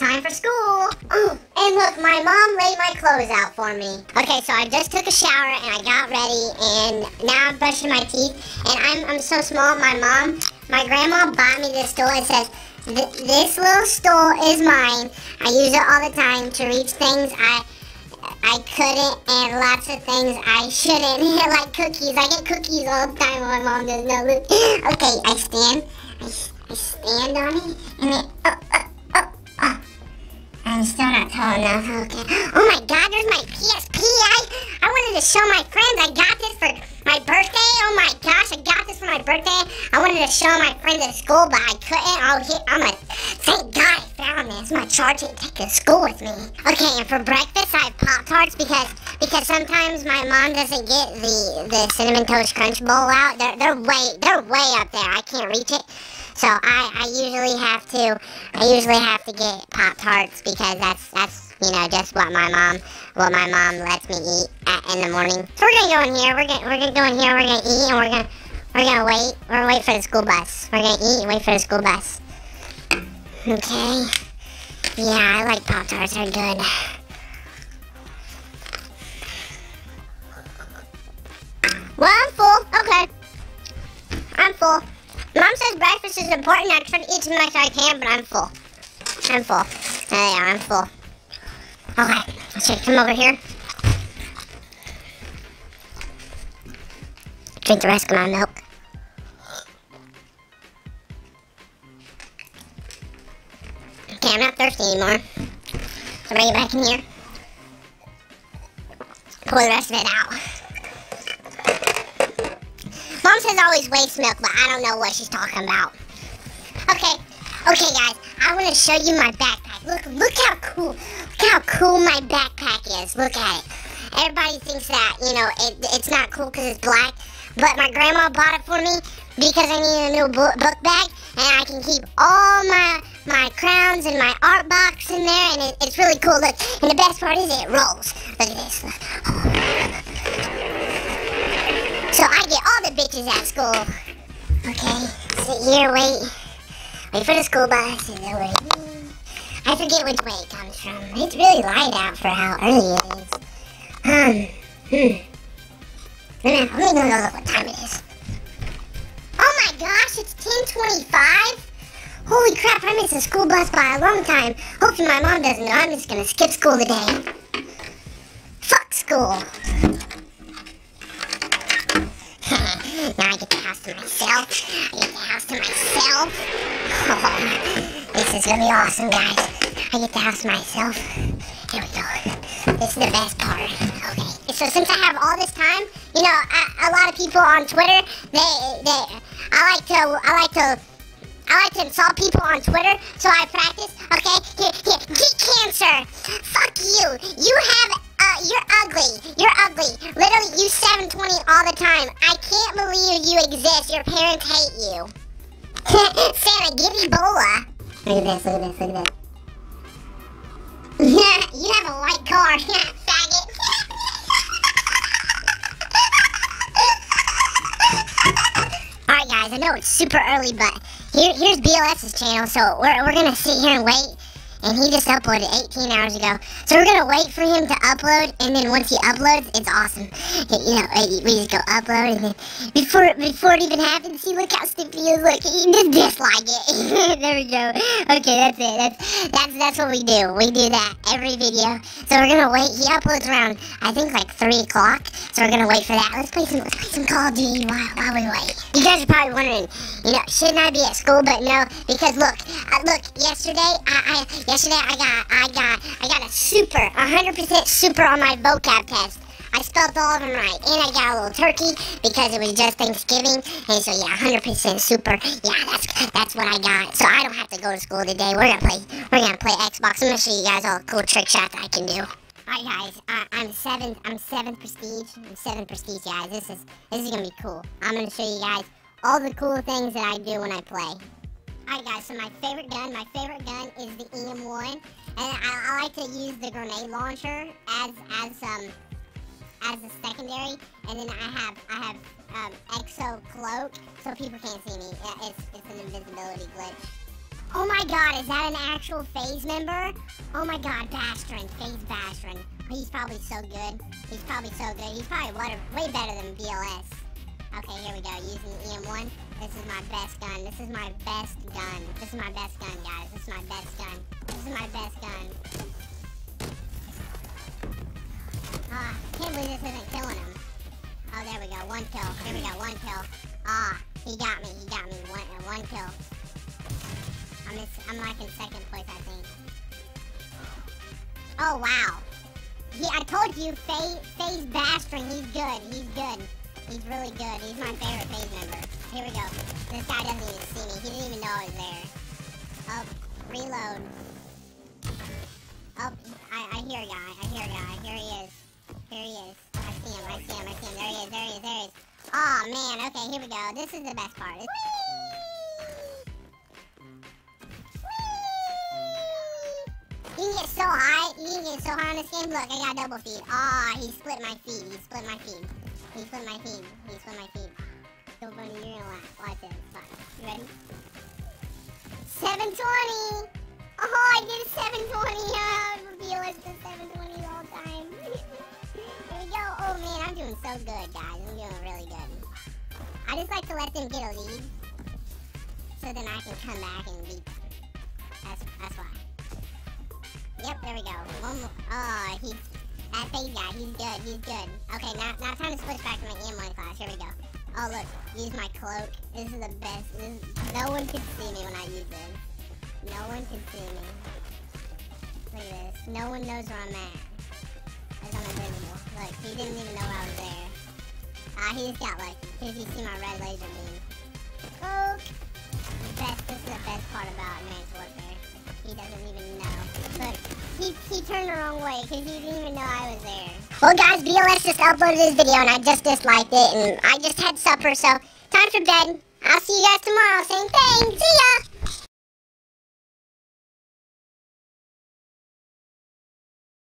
time for school. And look, my mom laid my clothes out for me. Okay, so I just took a shower and I got ready and now I'm brushing my teeth. And I'm, I'm so small, my mom, my grandma bought me this stool. It says, this little stool is mine. I use it all the time to reach things I I couldn't and lots of things I shouldn't. like cookies. I get cookies all the time my mom doesn't know. okay, I stand. I, I stand on it and it. Uh, I'm still not tall enough. Okay. Oh my god, there's my PSP. I, I wanted to show my friends. I got this for my birthday. Oh my gosh, I got this for my birthday. I wanted to show my friends at school, but I couldn't. Oh, here, I'm a, thank God I found this. My charger to take to school with me. Okay, and for breakfast, I have Pop-Tarts because because sometimes my mom doesn't get the, the Cinnamon Toast Crunch Bowl out. They're, they're way, they're way up there. I can't reach it. So I, I usually have to I usually have to get Pop Tarts because that's that's you know just what my mom what my mom lets me eat at, in the morning. So we're gonna go in here. We're gonna we're gonna go in here. We're gonna eat and we're gonna we're gonna wait. We're gonna wait for the school bus. We're gonna eat and wait for the school bus. Okay. Yeah, I like Pop Tarts. They're good. Well, I'm full. Okay. I'm full. Mom says breakfast is important. I try to eat as much as I can, but I'm full. I'm full. There you are, I'm full. Okay, let's come over here. Drink the rest of my milk. Okay, I'm not thirsty anymore. So bring it back in here. Pour the rest of it out. Mom says always waste milk, but I don't know what she's talking about. Okay, okay guys, I want to show you my backpack. Look, look how cool, look how cool my backpack is. Look at it. Everybody thinks that, you know, it, it's not cool because it's black, but my grandma bought it for me because I need a new book bag, and I can keep all my my crowns and my art box in there, and it, it's really cool. Look, and the best part is it rolls. Look at this. So I get all the bitches at school. Okay, sit here, wait. Wait for the school bus. I forget which way it comes from. It's really light out for how early it is. Um, hmm. Let me go look what time it is. Oh my gosh, it's 1025? Holy crap, I missed the school bus by a long time. Hopefully my mom doesn't know. I'm just gonna skip school today. Fuck school. Now I get the house to myself. I get the house to myself. Oh, this is gonna be awesome, guys. I get the house to myself. Here we go. This is the best part. Okay. So since I have all this time, you know, a, a lot of people on Twitter, they, they, I like to, I like to I like to insult people on Twitter, so I practice. Okay, here, here, get cancer. Fuck you. You have you're ugly. You're ugly. Literally, you 720 all the time. I can't believe you exist. Your parents hate you. Santa, give Ebola. Look at this, look at this, look at this. Yeah, you have a white car, faggot. Alright guys, I know it's super early, but here, here's BLS's channel, so we're, we're gonna sit here and wait and he just uploaded 18 hours ago. So we're gonna wait for him to upload, and then once he uploads, it's awesome. You know, we just go upload, and then before before it even happens, see, look how stupid he is. Look, he just dislike it. there we go. Okay, that's it. That's that's that's what we do. We do that every video. So we're gonna wait. He uploads around, I think, like three o'clock. So we're gonna wait for that. Let's play some. Let's play some Call of Duty while while we wait. You guys are probably wondering, you know, shouldn't I be at school? But no, because look, uh, look, yesterday I, I Yesterday I got I got super, 100% super on my vocab test. I spelled all of them right, and I got a little turkey because it was just Thanksgiving, and so yeah, 100% super. Yeah, that's that's what I got. So I don't have to go to school today. We're gonna play we're gonna play Xbox. I'm gonna show you guys all the cool trick shots I can do. Alright guys, I'm seventh I'm seventh prestige. I'm seventh prestige guys. This is this is gonna be cool. I'm gonna show you guys all the cool things that I do when I play. Alright guys, so my favorite gun, my favorite gun is the EM1. And I, I, like to use the grenade launcher as as um as a secondary. And then I have I have um, exo cloak so people can't see me. It's it's an invisibility glitch. Oh my god, is that an actual FaZe member? Oh my god, Bastron, FaZe Bastron. He's probably so good. He's probably so good. He's probably way better than BLS. Okay, here we go. Using the EM1. This is my best gun. This is my best gun. This is my best gun, guys. This is my best gun. This is my best gun. Ah, can't believe this isn't killing him. Oh, there we go. One kill. There we go. One kill. Ah, he got me. He got me. One, uh, one kill. I'm, in, I'm like in second place, I think. Oh, wow. He, I told you, FaZe, FaZe Bastron, he's good. He's good. He's really good. He's my favorite FaZe member. Here we go. This guy doesn't even see me. He didn't even know I was there. Oh, reload. Oh, I, I hear a guy. I hear a guy. Here he is. Here he is. I see him. I see him. I see him. There he is. There he is. There he is. Oh, man. Okay, here we go. This is the best part. Whee! You can get so high. You can get so high on this game. Look, I got double feed. Ah, oh, he split my feed. He split my feed. He split my feed. He split my feed. 720! Oh, I did 720. Uh, us the 720 all time. Here we go. Oh man, I'm doing so good, guys. I'm doing really good. I just like to let them get a lead. So then I can come back and beat them. That's, that's why. Yep, there we go. One more. Oh, he's that big guy, he's good, he's good. Okay, now, now time to switch back to my EM1 class. Here we go. Oh, look, use my cloak. This is the best. Is, no one can see me when I use this. No one can see me. Look at this. No one knows where I'm at. I'm invisible. Look, he didn't even know I was there. Ah, he just got lucky. Because you see my red laser beam. Oh! Best, this is the best part about Advanced Warfare. He doesn't even know. Look, he, he turned the wrong way because he didn't even know I was there. Well, guys, BLS just uploaded this video and I just disliked it and I just had supper, so time for bed. I'll see you guys tomorrow. Same thing. See ya!